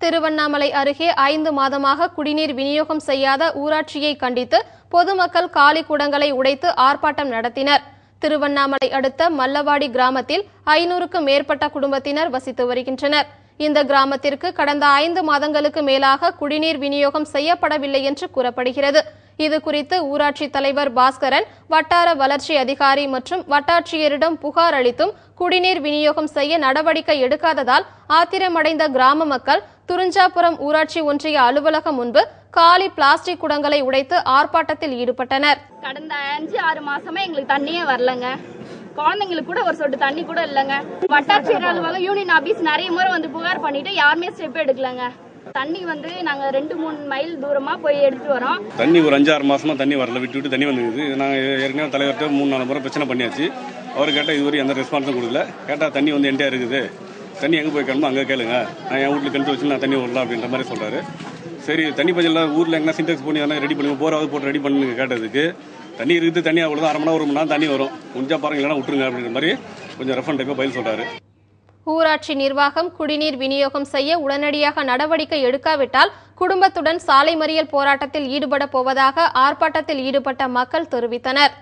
திருவண்ணாமலை அருகே ஐந்து மாதமாக குடிநீர் விநியோகம் செய்யாத ஊராட்சியை கண்டித்து பொதுமக்கள் காலி குடங்களை உடைத்து ஆர்ப்பாட்டம் நடத்தினர். திருவண்ணாமலை அடுத்த மல்லவாடி கிராமத்தில் ஐநூறுக்கும் மேற்பட்ட குடும்பத்தினர் வசித்து வருகின்றனர். இந்த கிராமத்திற்கு கடந்த ஐந்து மாதங்களுக்கு மேலாக குடிநீர் விநியோகம் செய்யப்படவில்லை என்று கூறப்படுகிறது. இது குறித்து ஊராட்சி தலைவர் பாஸ்கரன் வட்டார வளர்ச்சி அதிகாரி மற்றும் வட்டாட்சியரிடம் புகார் அளித்தும் குடிநீர் விநியோகம் செய்ய நடவடிக்கை எடுக்காததால் ஆத்திரமடைந்த கிராம மக்கள் துறிஞ்சாபுரம் ஊராட்சி ஒன்றிய அலுவலகம் முன்பு காலி பிளாஸ்டிக் குடங்களை உடைத்து ஆர்ப்பாட்டத்தில் ஈடுபட்டனர். கடந்த அஞ்சு ஆறு மாசமா எங்களுக்கு தண்ணியே வரலங்க. குழந்தைங்களுக்கு கூட ஒரு சொட்டு தண்ணி கூட இல்லைங்க. வட்டாட்சியர் அலுவலகம் யூனியன் ஆபீஸ் நிறைய முறை வந்து புகார் பண்ணிட்டு யாருமே ஸ்டெப் எடுக்கலங்க. தண்ணி வந்து நாங்க ரெண்டு மூணு மைல் தூரமா போய் எடுத்துட்டு வரோம். தண்ணி ஒரு அஞ்சாறு மாசமா தண்ணி வரல விட்டு விட்டு தண்ணி வந்துருக்குது. நாங்கள் ஏற்கனவே தலைவர்கிட்ட மூணு நாலு முறை பிரச்சனை பண்ணியாச்சு. அவர் கேட்டால் இதுவரை எந்த ரெஸ்பான்ஸும் கொடுக்கல. கேட்டால் தண்ணி வந்து என்கிட்ட இருக்குது. தண்ணி எங்கே போய் கிளம்போ அங்கே கேளுங்க. நான் என் வீட்டில் கிணத்து வச்சு நான் தண்ணி வரலாம் அப்படின்ற மாதிரி சொல்கிறாரு சரி தண்ணி பஞ்சம் ஊரில் எங்கன்னா சின்டெக்ஸ் பண்ணி எதனா ரெடி பண்ணுங்க? போராவது போட்டு ரெடி பண்ணுங்க கேட்டதுக்கு. தண்ணி இருக்குது தண்ணி அவ்வளோதான் அரை மணி நேரம் ஒரு மணி நேரம் தண்ணி வரும். முடிஞ்சா பாருங்க இல்லைனா விட்டுருங்க அப்படின்ற மாதிரி கொஞ்சம் ரெஃபன் டைப்பாக பதில் சொல்கிறாரு ஊராட்சி நிர்வாகம் குடிநீர் விநியோகம் செய்ய உடனடியாக நடவடிக்கை எடுக்காவிட்டால் குடும்பத்துடன் சாலை மறியல் போராட்டத்தில் ஈடுபட போவதாக ஆர்ப்பாட்டத்தில் ஈடுபட்ட மக்கள் தெரிவித்தனர்.